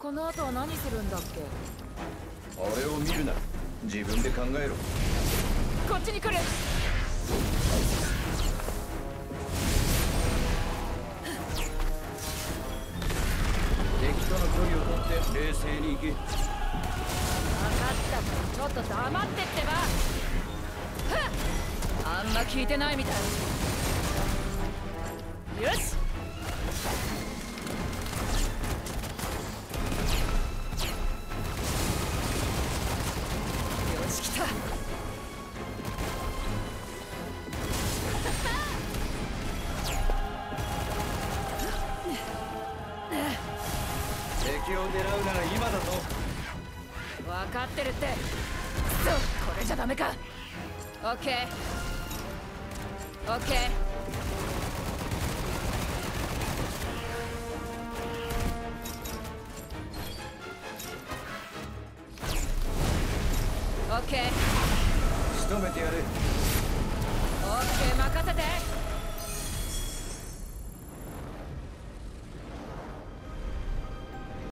この後は何するんだっけ？俺を見るな。自分で考えろ。こっちに来る。敵との距離をとって冷静に行け。分かった。ちょっと黙ってってば。あんま聞いてないみたい。よし敵を狙うなら今だぞ。分かってるって。くそこれじゃダメか。オッケー。オッケーオッケー仕留めてやれオッケー